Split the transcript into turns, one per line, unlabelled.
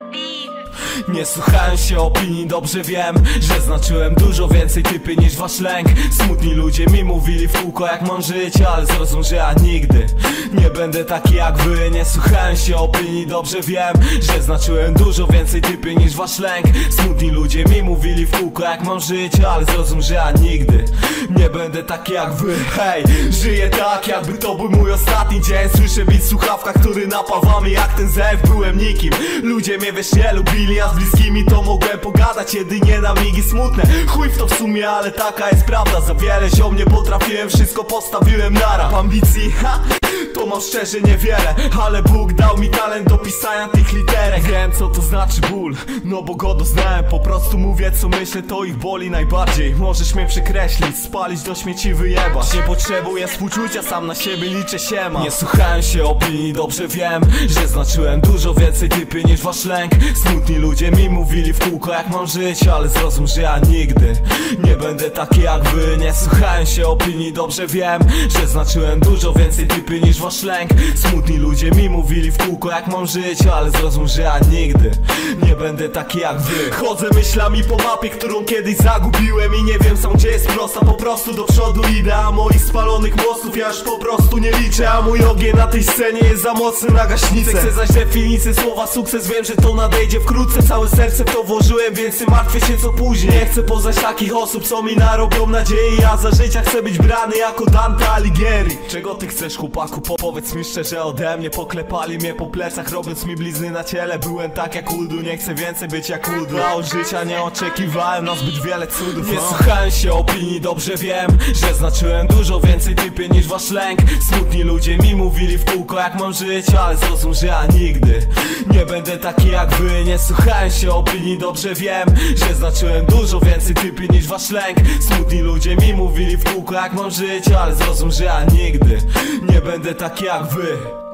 B. Nie słuchałem się opinii, dobrze wiem Że znaczyłem dużo więcej typy niż wasz lęk. Smutni ludzie mi mówili w kółko jak mam żyć Ale zrozum, że ja nigdy nie będę taki jak wy. Nie słuchałem się opinii, dobrze wiem Że znaczyłem dużo więcej typy niż wasz lęk. Smutni ludzie mi mówili w kółko jak mam żyć Ale zrozum, że ja nigdy nie będę taki jak wy. Hej, żyję tak jakby to był mój ostatni dzień. Słyszę bit w słuchawkach, który napawa mnie jak ten zew. Byłem nikim, ludzie mnie wiesz nie lubili A z bliskimi to mogłem pogadać jedynie na migi smutne Chuj w to w sumie, ale taka jest prawda Za wiele ziom nie potrafiłem, wszystko postawiłem na rap Ambicji, ha? Mam szczerze niewiele Ale Bóg dał mi talent do pisania tych literek. Wiem co to znaczy ból No bo go doznałem. Po prostu mówię co myślę to ich boli najbardziej. Możesz mnie przekreślić Spalić do śmieci wyjebać. Nie potrzebuję współczucia Sam na siebie liczę się ma Nie słuchałem się opinii Dobrze wiem Że znaczyłem dużo więcej typy niż wasz lęk. Smutni ludzie mi mówili w kółko jak mam żyć Ale zrozum, że ja nigdy Nie będę taki jak wy. Nie słuchałem się opinii Dobrze wiem Że znaczyłem dużo więcej typy niż wasz lęk Smutni ludzie mi mówili w kółko jak mam żyć Ale zrozum, że ja nigdy Nie będę taki jak wy. Chodzę myślami po mapie, którą kiedyś zagubiłem I nie wiem sam gdzie jest prosta. Po prostu do przodu idę A moich spalonych mostów ja już po prostu nie liczę A mój ogień na tej scenie jest za mocny na gaśnicę. Chcę zaś definicję słowa sukces Wiem, że to nadejdzie wkrótce. Całe serce w to włożyłem, więc nie martwię się co później. Nie chcę poznać takich osób, co mi narobią nadziei Ja za życia chcę być brany jako Dante Alighieri. Czego ty chcesz chłopaku? Po powiedz mi szczerze ode mnie Poklepali mnie po plecach, robiąc mi blizny na ciele. Byłem tak jak Udu, nie chcę więcej być jak Udu A od życia nie oczekiwałem na zbyt wiele cudów Nie no. słuchałem się opinii, dobrze wiem Że znaczyłem dużo więcej typie niż wasz lęk. Smutni ludzie mi mówili w kółko jak mam żyć Ale zrozum, że ja nigdy nie będę taki jak wy. Nie słuchałem się opinii, dobrze wiem Że znaczyłem dużo więcej typie niż wasz lęk. Smutni ludzie mi mówili w kółko jak mam żyć Ale zrozum, że ja nigdy nie będę taki jak wy